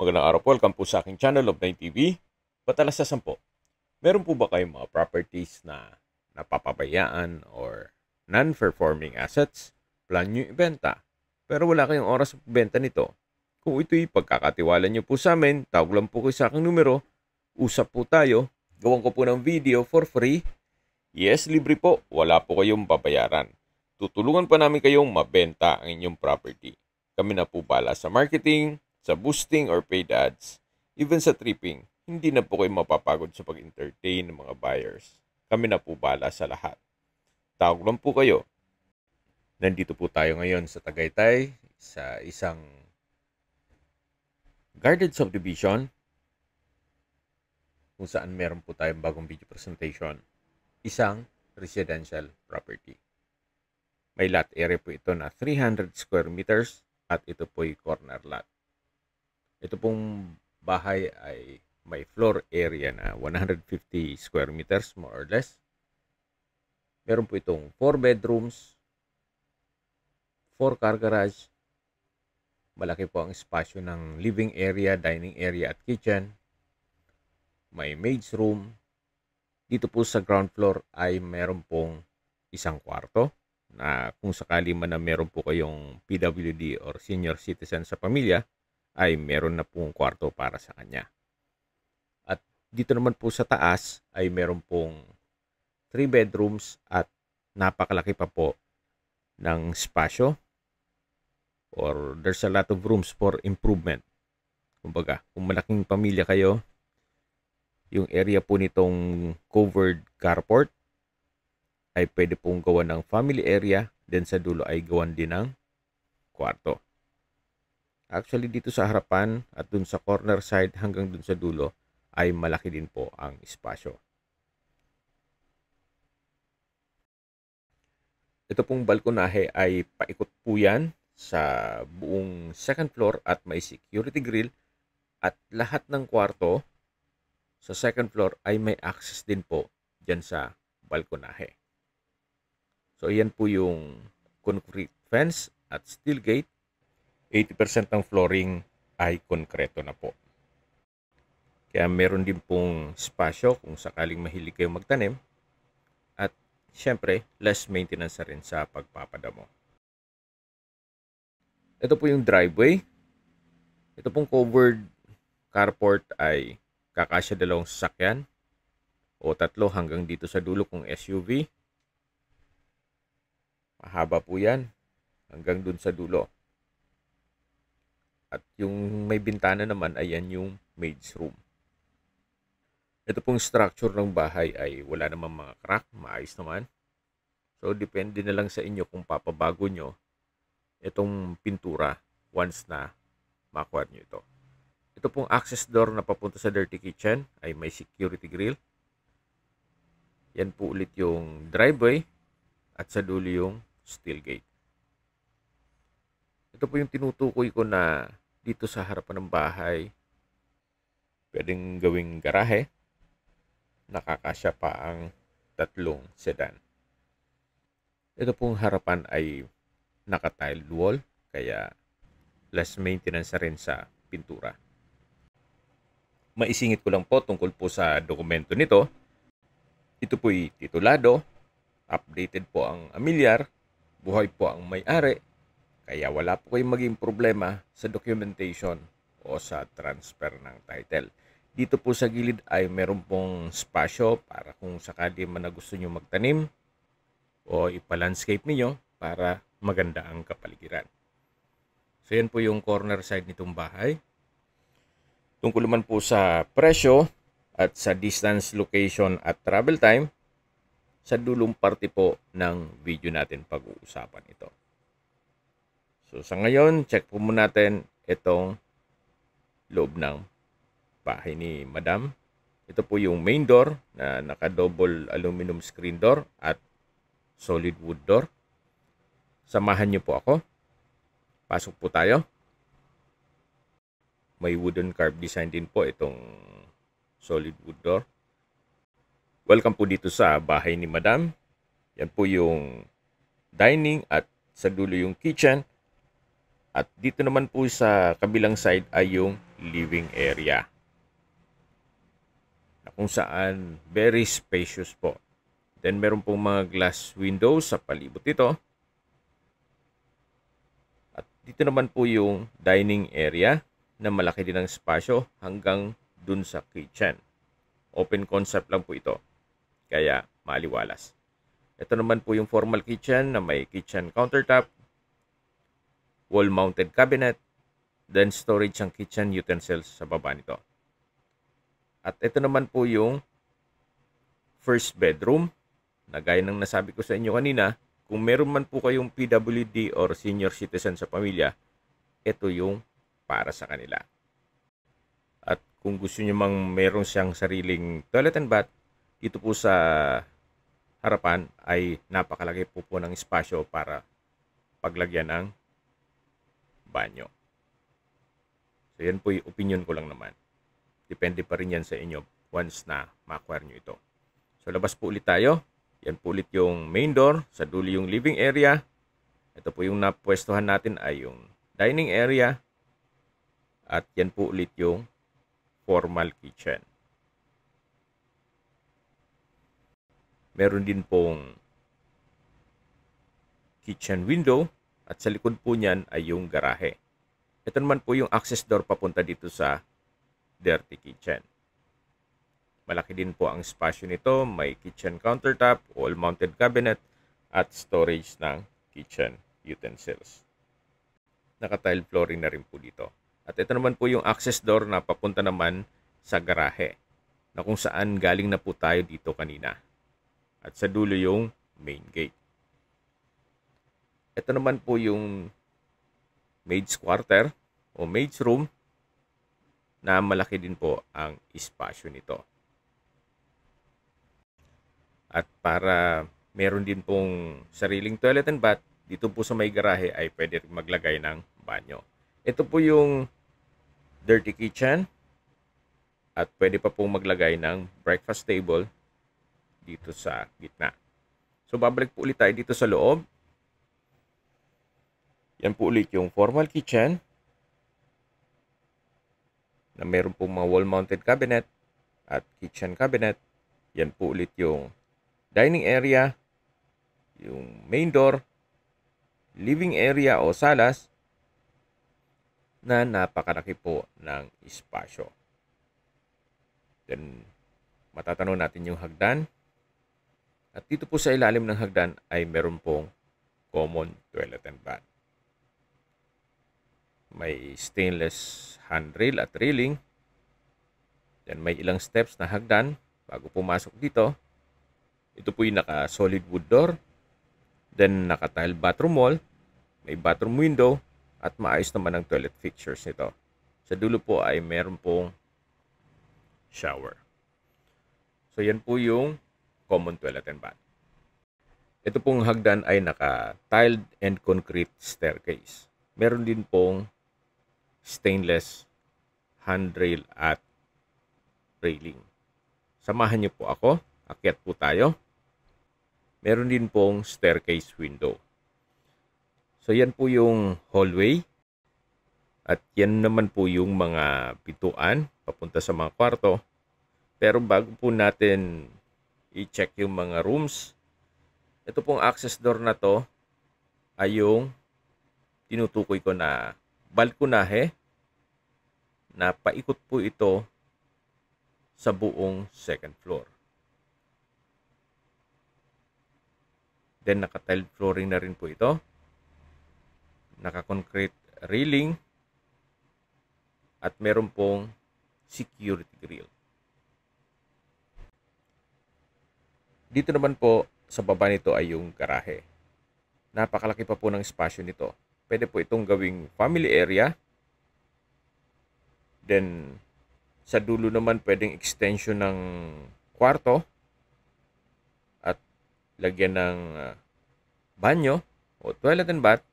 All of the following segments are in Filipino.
Magandang araw po. Welcome po sa aking channel of 9 TV. Patalas sa 10. Meron po ba kayong mga properties na napapabayaan or non-performing assets? Plan nyo ibenta. Pero wala kayong oras sa benta nito. Kung ito'y pagkakatiwala nyo po sa amin, tawag lang po kayo sa aking numero. Usap po tayo. Gawan ko po ng video for free. Yes, libre po. Wala po kayong babayaran. Tutulungan pa namin kayong mabenta ang inyong property. Kami na po bala sa marketing, sa boosting or paid ads, even sa tripping. Hindi na po kayo mapapagod sa pag-entertain ng mga buyers. Kami na po bala sa lahat. Tawag lang po kayo. Nandito po tayo ngayon sa Tagaytay sa isang guarded subdivision kung saan meron po tayong bagong video presentation. Isang residential property. May lot area po ito na 300 square meters at ito po ay corner lot. Ito pong bahay ay may floor area na 150 square meters more or less. Meron po itong 4 bedrooms, 4 car garage, malaki po ang espasyo ng living area, dining area at kitchen. May maid's room. Dito po sa ground floor ay meron pong isang kwarto na kung sakali man na meron po kayong PWD or senior citizen sa pamilya, ay meron na pong kwarto para sa kanya. At dito naman po sa taas ay meron pong 3 bedrooms at napakalaki pa po ng spasyo or there's a lot of rooms for improvement. Kumbaga, kung malaking pamilya kayo, yung area po nitong covered carport ay pwede pong gawan ng family area, then sa dulo ay gawan din ng kwarto. Actually, dito sa harapan at dun sa corner side hanggang dun sa dulo ay malaki din po ang espasyo. Ito pong balkonahe ay paikot po yan sa buong second floor at may security grill at lahat ng kwarto sa second floor ay may access din po dyan sa balkonahe. So, yan po yung concrete fence at steel gate. 80% ng flooring ay konkreto na po. Kaya meron din pong spasyo kung sakaling mahilig kayo magtanim. At syempre, less maintenance na rin sa pagpapadamo. Ito po yung driveway. Ito pong covered carport ay kakasya dalawang sasakyan o tatlo hanggang dito sa dulo kung SUV. Mahaba po yan hanggang dun sa dulo. At yung may bintana naman, ayan yung maid's room. Ito pong structure ng bahay ay wala namang mga crack, maayos naman. So, depende na lang sa inyo kung papabago nyo itong pintura once na makuha nyo ito. Ito pong access door na papunta sa dirty kitchen ay may security grill. Yan po ulit yung driveway at sa dulo yung steel gate. Ito po yung tinutukoy ko na dito sa harapan ng bahay pwedeng gawing garahe. Nakakasya pa ang tatlong sedan. Ito pong harapan ay naka-tiled wall kaya less maintenance rin sa pintura. Maisingit ko lang po tungkol po sa dokumento nito. Ito po'y titulado, updated po ang amilyar, buhay po ang may-ari, kaya wala po kayong maging problema sa documentation o sa transfer ng title. Dito po sa gilid ay meron pong spasyo para kung sakali man na gusto nyo magtanim o ipa-landscape niyo para maganda ang kapaligiran. So yan po yung corner side nitong bahay. Tungkol naman po sa presyo at sa distance, location at travel time, sa dulong parte po ng video natin pag-uusapan ito. So sa ngayon, check po muna natin itong loob ng bahay ni Madam. Ito po yung main door na naka-double aluminum screen door at solid wood door. Samahan niyo po ako. Pasok po tayo. May wooden carved design din po itong solid wood door. Welcome po dito sa bahay ni Madam. Yan po yung dining at sa dulo yung kitchen. At dito naman po sa kabilang side ay yung living area. Na kung saan very spacious po. Then meron pong mga glass windows sa palibot nito. At dito naman po yung dining area na malaki din ang espasyo hanggang dun sa kitchen. Open concept lang po ito. Kaya maliwalas. Ito naman po yung formal kitchen na may kitchen countertop, wall-mounted cabinet, then storage ang kitchen utensils sa baba nito. At ito naman po yung first bedroom na gaya ng nasabi ko sa inyo kanina, kung meron man po kayong PWD or senior citizen sa pamilya, ito yung para sa kanila. At kung gusto niyo mang meron siyang sariling toilet and bath, dito po sa harapan ay napakalaki po po ng espasyo para paglagyan ng banyo. So yan po yung opinion ko lang naman. Depende pa rin yan sa inyo once na ma-acquire nyo ito. So labas po ulit tayo. Yan po ulit yung main door. Sa dulo yung living area. Ito po yung napwestuhan natin ay yung dining area. At yan po ulit yung formal kitchen. Meron din pong kitchen window at sa likod po niyan ay yung garahe. Ito naman po yung access door papunta dito sa dirty kitchen. Malaki din po ang espasyo nito. May kitchen countertop, wall-mounted cabinet, at storage ng kitchen utensils. Naka-tile flooring na rin po dito. At ito naman po yung access door na papunta naman sa garahe na kung saan galing na po tayo dito kanina at sa dulo yung main gate. Ito naman po yung maid's quarter o maid's room na malaki din po ang espasyo nito. At para meron din pong sariling toilet and bath, dito po sa may garahe ay pwede maglagay ng banyo. Ito po yung dirty kitchen at pwede pa pong maglagay ng breakfast table dito sa gitna. So, babalik po ulit tayo dito sa loob. Yan po ulit yung formal kitchen na meron pong mga wall-mounted cabinet at kitchen cabinet. Yan po ulit yung dining area, yung main door, living area o salas na napakalaki po ng espasyo. Then, matatanong natin yung hagdan. At dito po sa ilalim ng hagdan ay meron pong common toilet and bath. May stainless handrail at railing. Then may ilang steps na hagdan bago pumasok dito. Ito po yung naka-solid wood door. Then naka-tile bathroom wall. May bathroom window at maayos naman ang toilet fixtures nito. Sa dulo po ay meron pong shower. So yan po yung common toilet and bath. Ito pong hagdan ay naka-tiled and concrete staircase. Meron din pong stainless handrail at railing. Samahan niyo po ako. Akyat po tayo. Meron din pong staircase window. So yan po yung hallway. At yan naman po yung mga pituan papunta sa mga kwarto. Pero bago po natin i-check yung mga rooms. Ito pong access door na to ay yung tinutukoy ko na balkonahe na paikot po ito sa buong second floor. Then naka-tile flooring na rin po ito. Naka-concrete railing at meron pong security grill. Dito naman po sa baba nito ay yung garahe. Napakalaki pa po ng espasyo nito. Pwede po itong gawing family area. Then sa dulo naman pwedeng extension ng kwarto at lagyan ng uh, banyo o toilet and bath.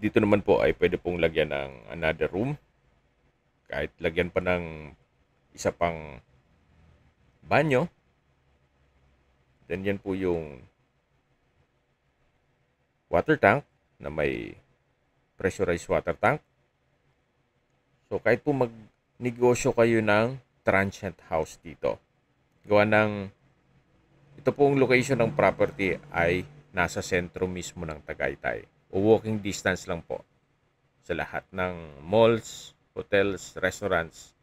Dito naman po ay pwede pong lagyan ng another room. Kahit lagyan pa ng isa pang banyo Then yan po yung water tank na may pressurized water tank. So kahit po magnegosyo kayo ng transient house dito, gawa ng ito pong location ng property ay nasa sentro mismo ng Tagaytay. O walking distance lang po sa lahat ng malls, hotels, restaurants,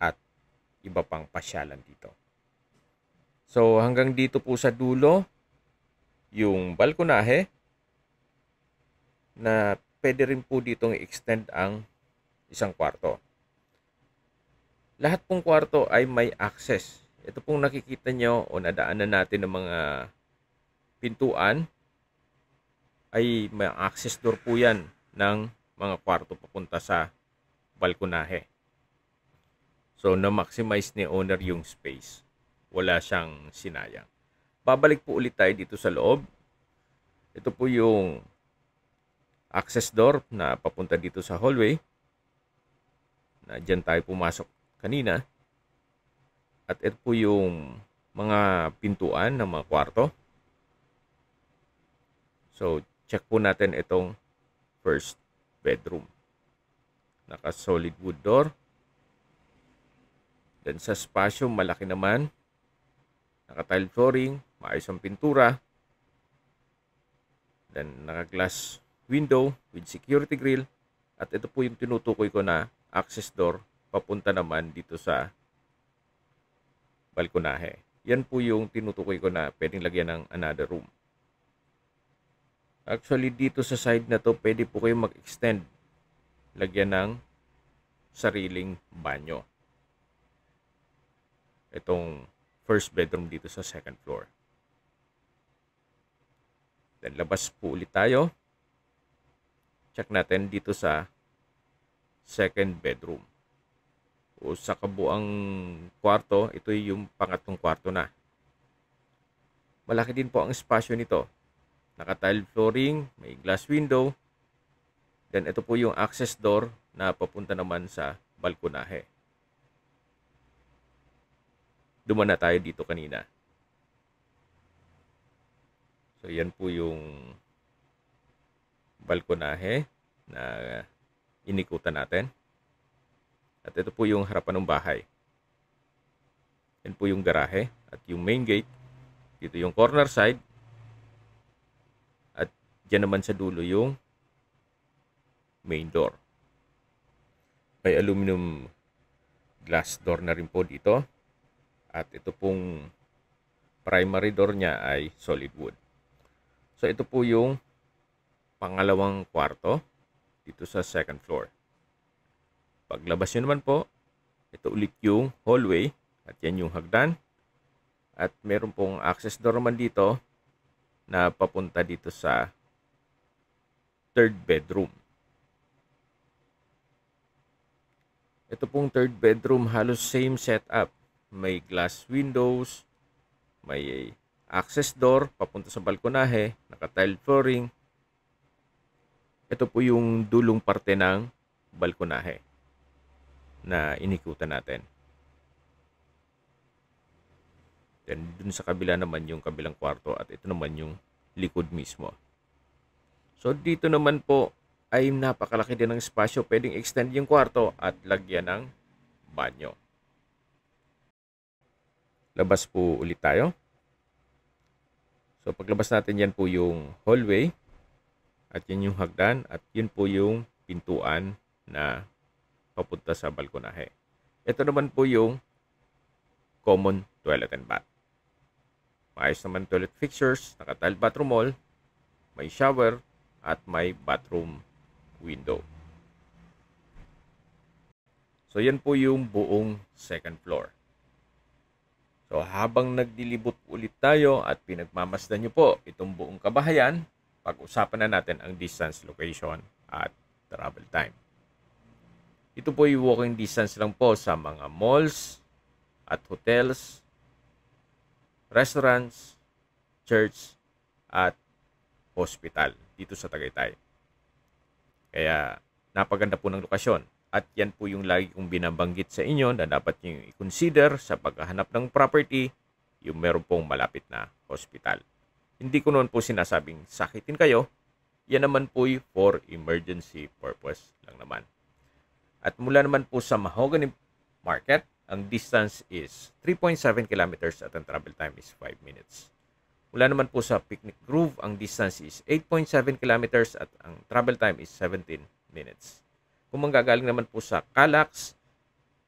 at iba pang pasyalan dito. So hanggang dito po sa dulo, yung balkonahe na pwede rin po ditong i-extend ang isang kwarto. Lahat pong kwarto ay may access ito pong nakikita nyo o nadaanan natin ng mga pintuan ay may access door po yan ng mga kwarto papunta sa balkonahe. So, na-maximize ni owner yung space. Wala siyang sinayang. Babalik po ulit tayo dito sa loob. Ito po yung access door na papunta dito sa hallway. Na dyan tayo pumasok kanina. At ito po yung mga pintuan ng mga kwarto. So, check po natin itong first bedroom. Naka solid wood door. Then sa spasyo, malaki naman. Naka tile flooring, maayos ang pintura. Then naka glass window with security grill. At ito po yung tinutukoy ko na access door papunta naman dito sa balkonahe. Yan po yung tinutukoy ko na pwedeng lagyan ng another room. Actually, dito sa side na to, pwede po kayo mag-extend. Lagyan ng sariling banyo. Itong first bedroom dito sa second floor. Then, labas po ulit tayo. Check natin dito sa second bedroom o sa kabuang kwarto, ito yung pangatlong kwarto na. Malaki din po ang espasyo nito. Naka-tile flooring, may glass window. Then ito po yung access door na papunta naman sa balkonahe. Duman na tayo dito kanina. So yan po yung balkonahe na inikutan natin. At ito po yung harapan ng bahay. Yan po yung garahe at yung main gate. Dito yung corner side. At dyan naman sa dulo yung main door. May aluminum glass door na rin po dito. At ito pong primary door niya ay solid wood. So ito po yung pangalawang kwarto dito sa second floor. Paglabas nyo naman po, ito ulit yung hallway at yan yung hagdan. At meron pong access door naman dito na papunta dito sa third bedroom. Ito pong third bedroom halos same setup. May glass windows, may access door papunta sa balkonahe, naka-tile flooring. Ito po yung dulong parte ng balkonahe na inikutan natin. Then dun sa kabila naman yung kabilang kwarto at ito naman yung likod mismo. So dito naman po ay napakalaki din ng espasyo. Pwedeng extend yung kwarto at lagyan ng banyo. Labas po ulit tayo. So paglabas natin yan po yung hallway at yan yung hagdan at yun po yung pintuan na papunta sa balkonahe. Ito naman po yung common toilet and bath. Maayos naman toilet fixtures, naka-tile bathroom wall, may shower, at may bathroom window. So yan po yung buong second floor. So habang nagdilibot ulit tayo at pinagmamasdan nyo po itong buong kabahayan, pag-usapan na natin ang distance, location, at travel time. Ito po yung walking distance lang po sa mga malls at hotels, restaurants, church, at hospital dito sa Tagaytay. Kaya napaganda po ng lokasyon. At yan po yung lagi kong binabanggit sa inyo na dapat nyo i-consider sa paghahanap ng property yung meron pong malapit na hospital. Hindi ko noon po sinasabing sakitin kayo, yan naman po for emergency purpose lang naman. At mula naman po sa Mahogany Market, ang distance is 3.7 kilometers at ang travel time is 5 minutes. Mula naman po sa Picnic Grove, ang distance is 8.7 kilometers at ang travel time is 17 minutes. Kung manggagaling naman po sa Calax,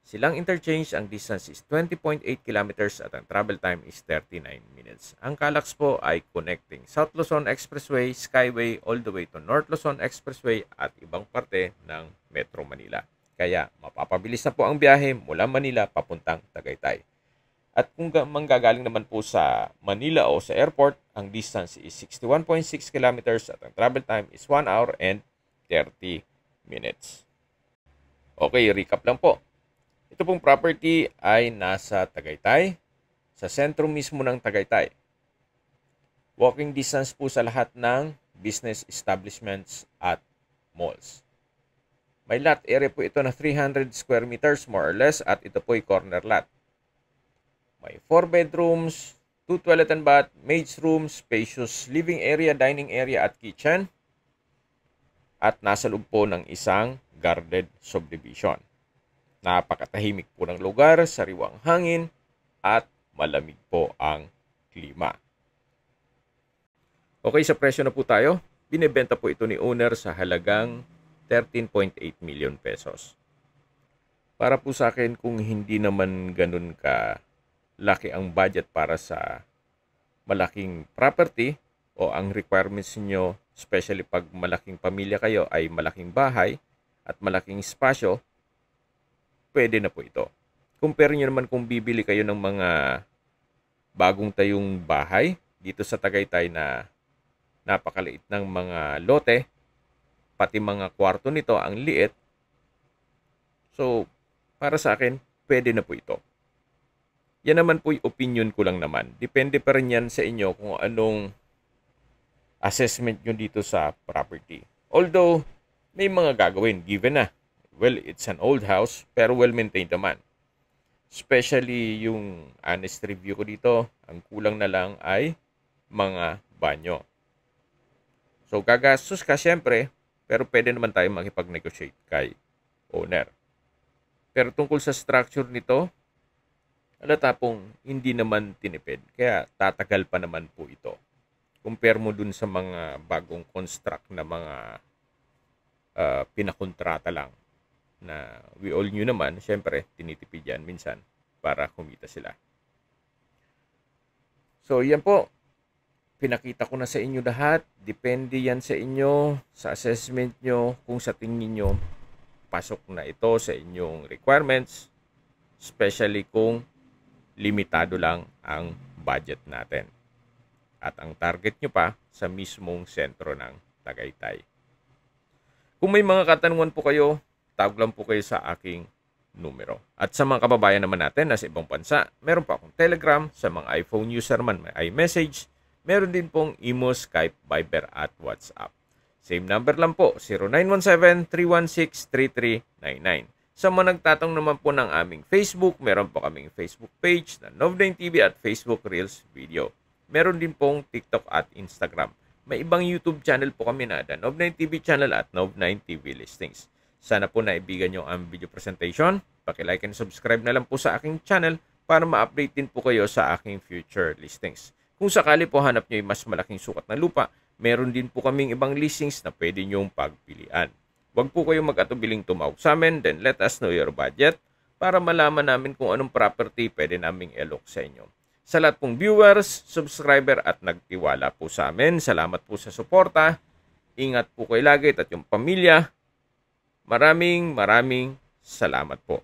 silang interchange, ang distance is 20.8 kilometers at ang travel time is 39 minutes. Ang Calax po ay connecting South Luzon Expressway, Skyway, all the way to North Luzon Expressway at ibang parte ng Metro Manila. Kaya mapapabilis na po ang biyahe mula Manila papuntang Tagaytay. At kung manggagaling naman po sa Manila o sa airport, ang distance is 61.6 kilometers at ang travel time is 1 hour and 30 minutes. Okay, recap lang po. Ito pong property ay nasa Tagaytay, sa sentro mismo ng Tagaytay. Walking distance po sa lahat ng business establishments at malls. May lot area po ito na 300 square meters more or less at ito po ay corner lot. May 4 bedrooms, 2 toilet and bath, maid's room, spacious living area, dining area at kitchen. At nasa loob po ng isang guarded subdivision. Napakatahimik po ng lugar, sariwang hangin at malamig po ang klima. Okay, sa presyo na po tayo. Binebenta po ito ni owner sa halagang 13.8 million pesos. Para po sa akin, kung hindi naman ganun ka laki ang budget para sa malaking property o ang requirements niyo especially pag malaking pamilya kayo ay malaking bahay at malaking espasyo, pwede na po ito. Compare nyo naman kung bibili kayo ng mga bagong tayong bahay dito sa Tagaytay na napakaliit ng mga lote, pati mga kwarto nito ang liit. So, para sa akin, pwede na po ito. Yan naman po yung opinion ko lang naman. Depende pa rin yan sa inyo kung anong assessment nyo dito sa property. Although, may mga gagawin given na. Well, it's an old house pero well-maintained naman. Especially yung honest review ko dito, ang kulang na lang ay mga banyo. So, gagastos ka syempre, pero pwede naman tayo makipag-negotiate kay owner. Pero tungkol sa structure nito, halata pong hindi naman tinipid. Kaya tatagal pa naman po ito. Compare mo dun sa mga bagong construct na mga uh, pinakontrata lang na we all knew naman, syempre, tinitipid yan minsan para kumita sila. So, yan po. Pinakita ko na sa inyo lahat. Depende yan sa inyo, sa assessment nyo, kung sa tingin nyo pasok na ito sa inyong requirements, especially kung limitado lang ang budget natin. At ang target nyo pa sa mismong sentro ng Tagaytay. Kung may mga katanungan po kayo, tawag lang po kayo sa aking numero. At sa mga kababayan naman natin na sa ibang bansa, meron pa akong Telegram, sa mga iPhone user man may iMessage, meron din pong imo, Skype, Viber at WhatsApp. Same number lang po, 0917-316-3399. Sa mga nagtatang naman po ng aming Facebook, meron po kaming Facebook page na Nov9 TV at Facebook Reels Video. Meron din pong TikTok at Instagram. May ibang YouTube channel po kami na The Nov9 TV channel at Nov9 TV listings. Sana po naibigan nyo ang video presentation. Paki-like and subscribe na lang po sa aking channel para ma-update din po kayo sa aking future listings. Kung sakali po hanap nyo yung mas malaking sukat na lupa, meron din po kaming ibang listings na pwede nyong pagpilian. Huwag po kayong mag-atubiling tumawag sa amin, then let us know your budget para malaman namin kung anong property pwede naming ilok sa inyo. Sa lahat pong viewers, subscriber at nagtiwala po sa amin, salamat po sa suporta. Ingat po kayo lagi at yung pamilya. Maraming maraming salamat po.